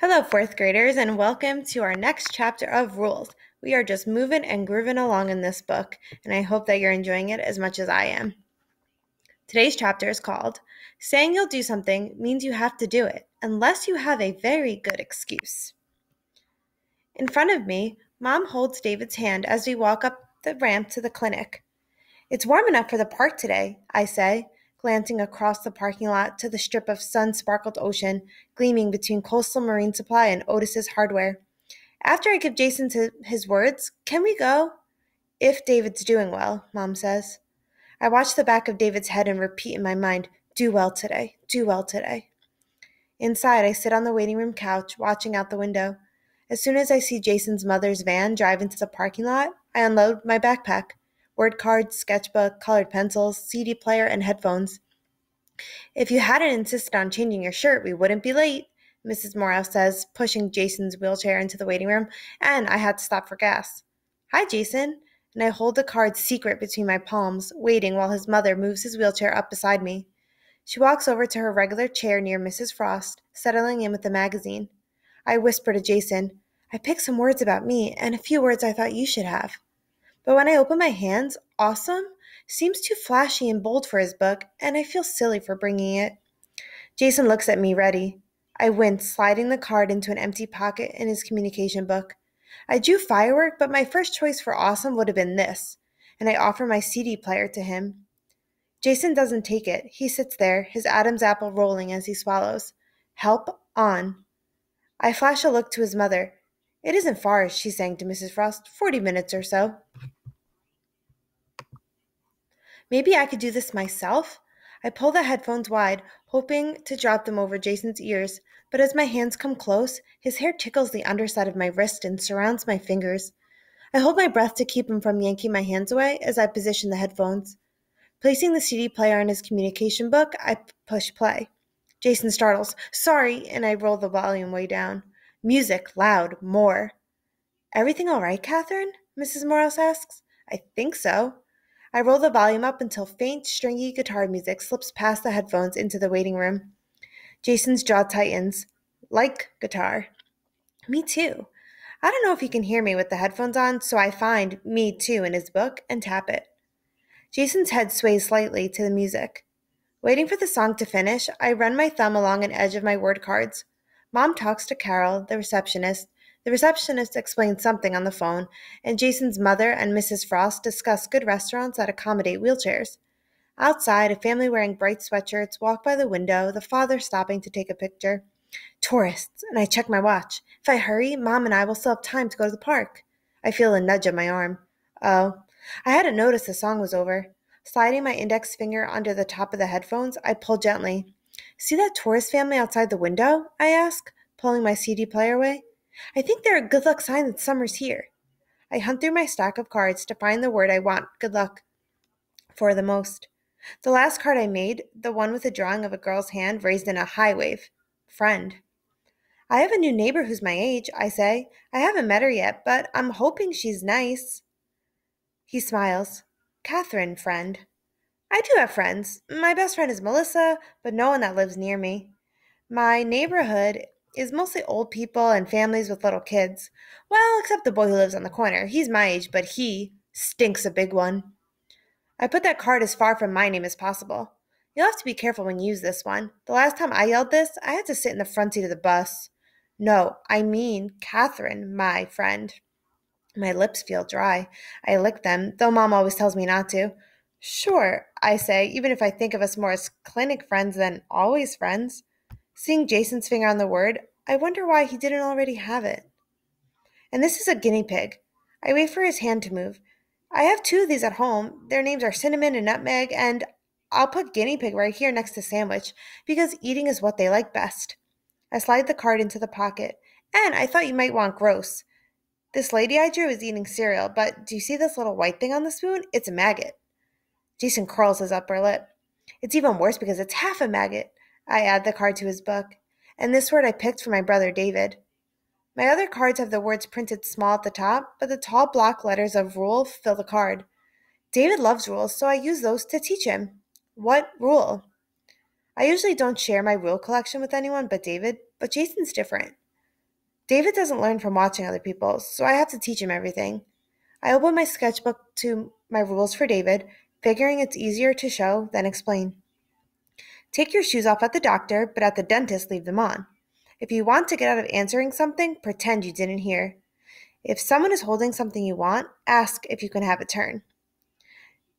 Hello, fourth graders, and welcome to our next chapter of Rules. We are just moving and grooving along in this book, and I hope that you're enjoying it as much as I am. Today's chapter is called Saying You'll Do Something Means You Have to Do It, Unless You Have a Very Good Excuse. In front of me, Mom holds David's hand as we walk up the ramp to the clinic. It's warm enough for the park today, I say, glancing across the parking lot to the strip of sun sparkled ocean gleaming between Coastal Marine Supply and Otis's Hardware. After I give Jason his words, can we go? If David's doing well, Mom says. I watch the back of David's head and repeat in my mind, do well today, do well today. Inside, I sit on the waiting room couch, watching out the window. As soon as I see Jason's mother's van drive into the parking lot, I unload my backpack word cards, sketchbook, colored pencils, CD player, and headphones. If you hadn't insisted on changing your shirt, we wouldn't be late, Mrs. Morrow says, pushing Jason's wheelchair into the waiting room, and I had to stop for gas. Hi, Jason. And I hold the card secret between my palms, waiting while his mother moves his wheelchair up beside me. She walks over to her regular chair near Mrs. Frost, settling in with the magazine. I whisper to Jason, I picked some words about me and a few words I thought you should have. But when I open my hands, awesome seems too flashy and bold for his book, and I feel silly for bringing it. Jason looks at me ready. I wince, sliding the card into an empty pocket in his communication book. I drew firework, but my first choice for awesome would have been this, and I offer my CD player to him. Jason doesn't take it. He sits there, his Adam's apple rolling as he swallows. Help on. I flash a look to his mother. It isn't far, she sang to Mrs. Frost. Forty minutes or so. Maybe I could do this myself? I pull the headphones wide, hoping to drop them over Jason's ears, but as my hands come close, his hair tickles the underside of my wrist and surrounds my fingers. I hold my breath to keep him from yanking my hands away as I position the headphones. Placing the CD player on his communication book, I push play. Jason startles, sorry, and I roll the volume way down. Music, loud, more. Everything all right, Catherine? Mrs. Morris asks. I think so. I roll the volume up until faint, stringy guitar music slips past the headphones into the waiting room. Jason's jaw tightens. Like guitar. Me too. I don't know if he can hear me with the headphones on, so I find Me Too in his book and tap it. Jason's head sways slightly to the music. Waiting for the song to finish, I run my thumb along an edge of my word cards. Mom talks to Carol, the receptionist. The receptionist explains something on the phone, and Jason's mother and Mrs. Frost discuss good restaurants that accommodate wheelchairs. Outside, a family wearing bright sweatshirts walk by the window, the father stopping to take a picture. Tourists, and I check my watch. If I hurry, Mom and I will still have time to go to the park. I feel a nudge on my arm. Oh, I hadn't noticed the song was over. Sliding my index finger under the top of the headphones, I pull gently. See that tourist family outside the window? I ask, pulling my CD player away. I think they're a good luck sign that summer's here. I hunt through my stack of cards to find the word I want good luck for the most. The last card I made, the one with a drawing of a girl's hand raised in a high wave. Friend. I have a new neighbor who's my age, I say. I haven't met her yet, but I'm hoping she's nice. He smiles. Catherine, friend. I do have friends. My best friend is Melissa, but no one that lives near me. My neighborhood is mostly old people and families with little kids. Well, except the boy who lives on the corner. He's my age, but he stinks a big one. I put that card as far from my name as possible. You'll have to be careful when you use this one. The last time I yelled this, I had to sit in the front seat of the bus. No, I mean Catherine, my friend. My lips feel dry. I lick them, though Mom always tells me not to. Sure, I say, even if I think of us more as clinic friends than always friends. Seeing Jason's finger on the word, I wonder why he didn't already have it. And this is a guinea pig. I wait for his hand to move. I have two of these at home. Their names are Cinnamon and Nutmeg, and I'll put guinea pig right here next to sandwich because eating is what they like best. I slide the card into the pocket. And I thought you might want gross. This lady I drew is eating cereal, but do you see this little white thing on the spoon? It's a maggot. Jason curls his upper lip. It's even worse because it's half a maggot. I add the card to his book. And this word I picked for my brother David. My other cards have the words printed small at the top, but the tall block letters of rule fill the card. David loves rules, so I use those to teach him. What rule? I usually don't share my rule collection with anyone but David, but Jason's different. David doesn't learn from watching other people, so I have to teach him everything. I open my sketchbook to my rules for David, figuring it's easier to show than explain. Take your shoes off at the doctor, but at the dentist, leave them on. If you want to get out of answering something, pretend you didn't hear. If someone is holding something you want, ask if you can have a turn.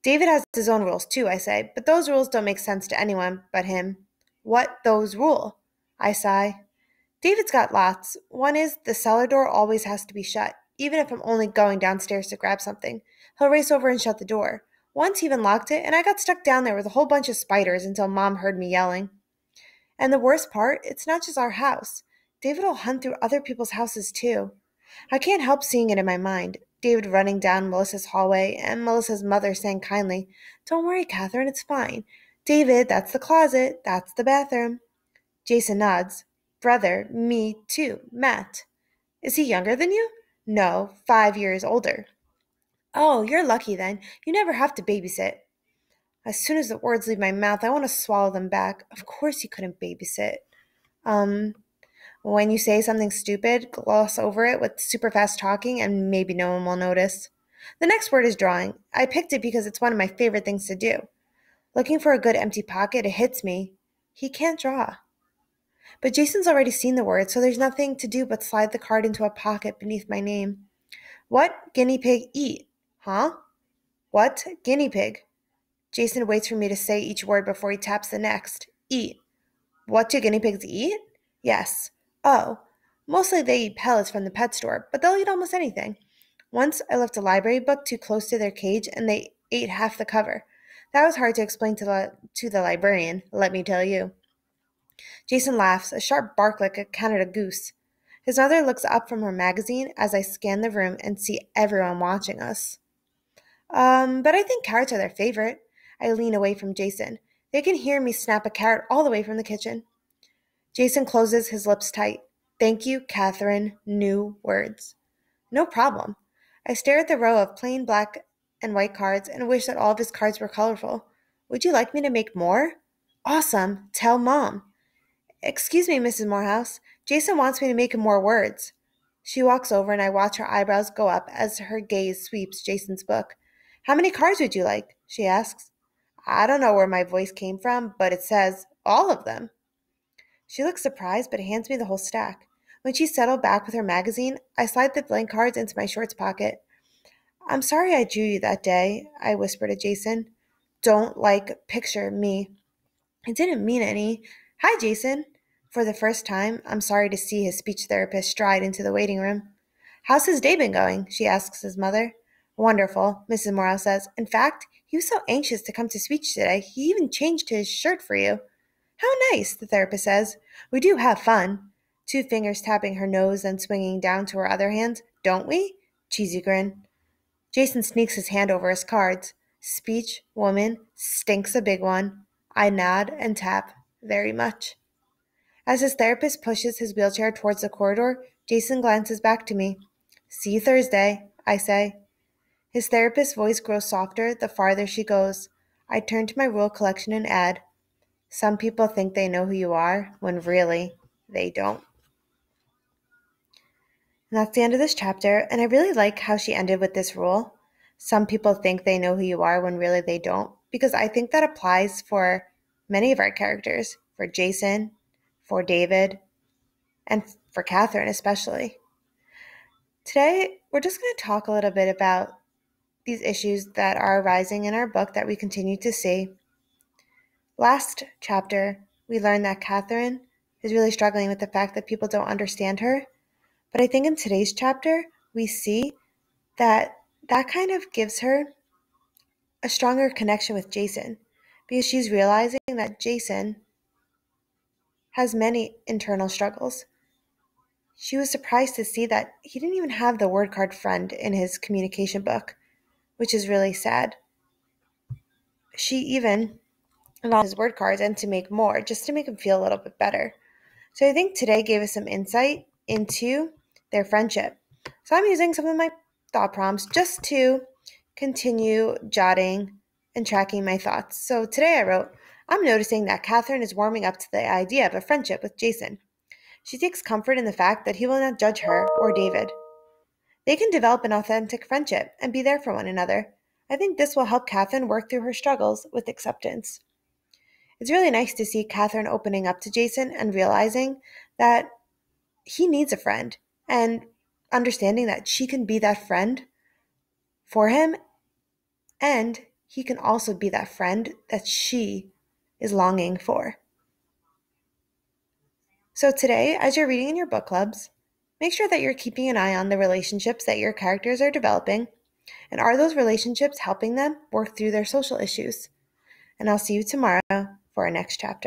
David has his own rules too, I say, but those rules don't make sense to anyone but him. What those rule? I sigh. David's got lots. One is the cellar door always has to be shut, even if I'm only going downstairs to grab something. He'll race over and shut the door. Once even locked it, and I got stuck down there with a whole bunch of spiders until Mom heard me yelling. And the worst part, it's not just our house. David will hunt through other people's houses too. I can't help seeing it in my mind. David running down Melissa's hallway, and Melissa's mother saying kindly, Don't worry, Catherine, it's fine. David, that's the closet, that's the bathroom. Jason nods. Brother, me too, Matt. Is he younger than you? No, five years older. Oh, you're lucky then. You never have to babysit. As soon as the words leave my mouth, I want to swallow them back. Of course you couldn't babysit. Um, when you say something stupid, gloss over it with super fast talking and maybe no one will notice. The next word is drawing. I picked it because it's one of my favorite things to do. Looking for a good empty pocket, it hits me. He can't draw. But Jason's already seen the word, so there's nothing to do but slide the card into a pocket beneath my name. What guinea pig eat? Huh? What guinea pig? Jason waits for me to say each word before he taps the next. Eat. What do guinea pigs eat? Yes. Oh, mostly they eat pellets from the pet store, but they'll eat almost anything. Once I left a library book too close to their cage and they ate half the cover. That was hard to explain to the, to the librarian, let me tell you. Jason laughs, a sharp bark like a Canada goose. His mother looks up from her magazine as I scan the room and see everyone watching us. Um, but I think carrots are their favorite. I lean away from Jason. They can hear me snap a carrot all the way from the kitchen. Jason closes his lips tight. Thank you, Catherine. New words. No problem. I stare at the row of plain black and white cards and wish that all of his cards were colorful. Would you like me to make more? Awesome. Tell Mom. Excuse me, Mrs. Morehouse. Jason wants me to make him more words. She walks over and I watch her eyebrows go up as her gaze sweeps Jason's book. How many cards would you like? she asks. I don't know where my voice came from, but it says all of them. She looks surprised, but hands me the whole stack. When she's settled back with her magazine, I slide the blank cards into my shorts pocket. I'm sorry I drew you that day, I whisper to Jason. Don't like picture me. I didn't mean any. Hi, Jason. For the first time, I'm sorry to see his speech therapist stride into the waiting room. How's his day been going? she asks his mother. Wonderful, Mrs. Morrow says. In fact, he was so anxious to come to speech today, he even changed his shirt for you. How nice, the therapist says. We do have fun. Two fingers tapping her nose and swinging down to her other hand. Don't we? Cheesy grin. Jason sneaks his hand over his cards. Speech, woman, stinks a big one. I nod and tap. Very much. As his therapist pushes his wheelchair towards the corridor, Jason glances back to me. See you Thursday, I say. His therapist's voice grows softer the farther she goes. I turn to my rule collection and add, some people think they know who you are when really they don't. And that's the end of this chapter, and I really like how she ended with this rule. Some people think they know who you are when really they don't, because I think that applies for many of our characters, for Jason, for David, and for Catherine especially. Today, we're just going to talk a little bit about these issues that are arising in our book that we continue to see Last chapter, we learned that Catherine is really struggling with the fact that people don't understand her. But I think in today's chapter, we see that that kind of gives her a stronger connection with Jason because she's realizing that Jason has many internal struggles. She was surprised to see that he didn't even have the word card friend in his communication book, which is really sad. She even on his word cards and to make more just to make him feel a little bit better. So I think today gave us some insight into their friendship. So I'm using some of my thought prompts just to continue jotting and tracking my thoughts. So today I wrote, I'm noticing that Catherine is warming up to the idea of a friendship with Jason. She takes comfort in the fact that he will not judge her or David. They can develop an authentic friendship and be there for one another. I think this will help Catherine work through her struggles with acceptance. It's really nice to see Catherine opening up to Jason and realizing that he needs a friend and understanding that she can be that friend for him and he can also be that friend that she is longing for. So, today, as you're reading in your book clubs, make sure that you're keeping an eye on the relationships that your characters are developing and are those relationships helping them work through their social issues? And I'll see you tomorrow for our next chapter.